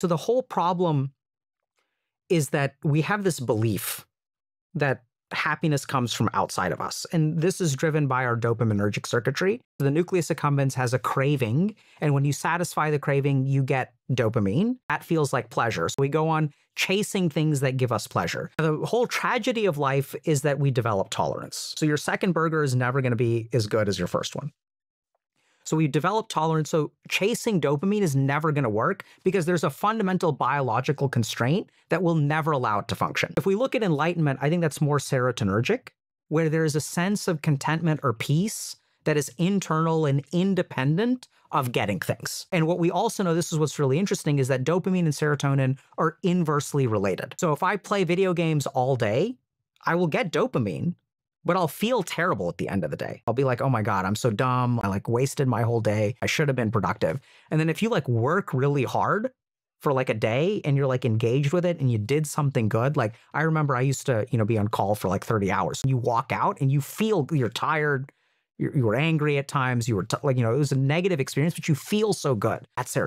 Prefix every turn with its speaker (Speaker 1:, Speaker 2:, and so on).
Speaker 1: So the whole problem is that we have this belief that happiness comes from outside of us. And this is driven by our dopaminergic circuitry. The nucleus accumbens has a craving. And when you satisfy the craving, you get dopamine. That feels like pleasure. So we go on chasing things that give us pleasure. The whole tragedy of life is that we develop tolerance. So your second burger is never going to be as good as your first one. So we develop tolerance. So chasing dopamine is never going to work because there's a fundamental biological constraint that will never allow it to function. If we look at enlightenment, I think that's more serotonergic, where there is a sense of contentment or peace that is internal and independent of getting things. And what we also know, this is what's really interesting, is that dopamine and serotonin are inversely related. So if I play video games all day, I will get dopamine, but I'll feel terrible at the end of the day. I'll be like, oh my God, I'm so dumb. I like wasted my whole day. I should have been productive. And then if you like work really hard for like a day and you're like engaged with it and you did something good, like I remember I used to, you know, be on call for like 30 hours. You walk out and you feel you're tired. You're, you were angry at times. You were like, you know, it was a negative experience, but you feel so good. That's serotonin.